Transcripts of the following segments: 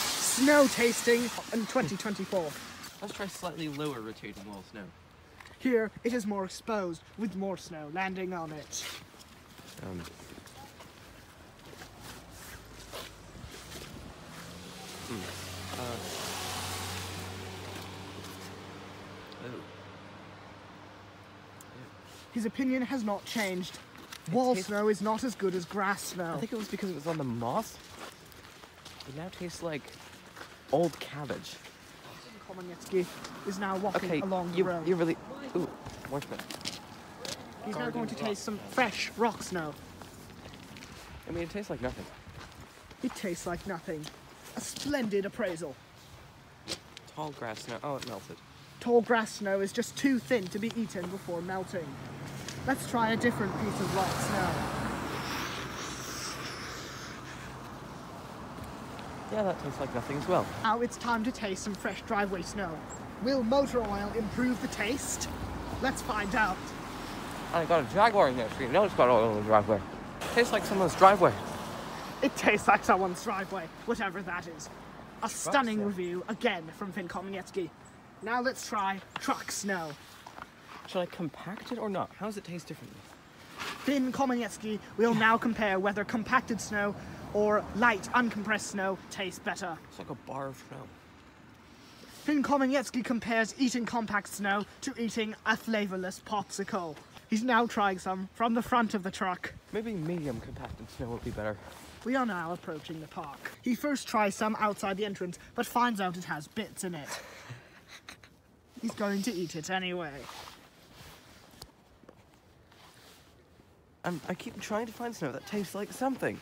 snow tasting in 2024. Let's try slightly lower rotating wall snow. Here, it is more exposed, with more snow landing on it. Um, hmm, uh, oh. His opinion has not changed. Wall snow is not as good as grass snow. I think it was because it was on the moss. It now tastes like old cabbage. Komuniecki is now walking Okay, along the you, road. you really. Ooh, marshmallow. He's now going to taste some fresh rock snow. I mean, it tastes like nothing. It tastes like nothing. A splendid appraisal. Tall grass snow. Oh, it melted. Tall grass snow is just too thin to be eaten before melting. Let's try a different piece of rock snow. Yeah, that tastes like nothing as well. Now it's time to taste some fresh driveway snow. Will motor oil improve the taste? Let's find out. I got a Jaguar in there, so you know it's got oil in the driveway. Tastes like someone's driveway. It tastes like someone's driveway, whatever that is. A stunning review again from Finn Komuniecki. Now let's try truck snow. Should I compact it or not? How does it taste differently? Finn will now compare whether compacted snow or light uncompressed snow tastes better. It's like a bar of snow. Finn Komuniecki compares eating compact snow to eating a flavorless popsicle. He's now trying some from the front of the truck. Maybe medium compacted snow would be better. We are now approaching the park. He first tries some outside the entrance, but finds out it has bits in it. He's going to eat it anyway. I'm, I keep trying to find snow that tastes like something.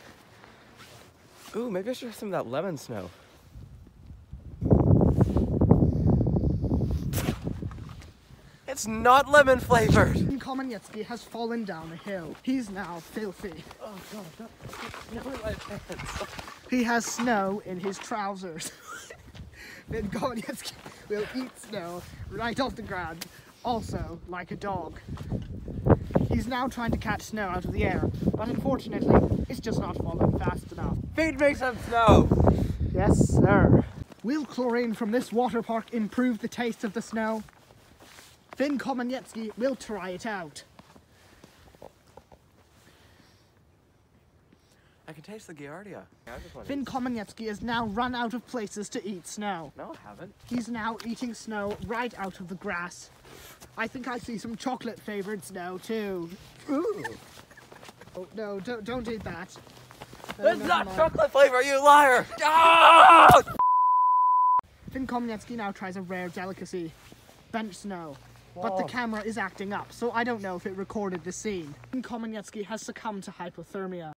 Ooh, maybe I should have some of that lemon snow. It's not lemon flavored. Komuniecki has fallen down a hill. He's now filthy. Oh god, no, no, my pants. He has snow in his trousers. Finn Komuniecki will eat snow right off the ground, also like a dog. He's now trying to catch snow out of the air, but unfortunately, it's just not falling fast enough. Feed me some snow. Yes, sir. Will chlorine from this water park improve the taste of the snow? Finn Komuniecki will try it out. I can taste the Giardia. I just want to Finn eat- has now run out of places to eat snow. No, I haven't. He's now eating snow right out of the grass. I think I see some chocolate flavored snow too. Ooh. Oh no, don't, don't eat that. Uh, It's never not mind. chocolate flavor, you liar! Ah! Finn Komuniecki now tries a rare delicacy, bench snow. But the camera is acting up, so I don't know if it recorded the scene. Finn Komuniecki has succumbed to hypothermia.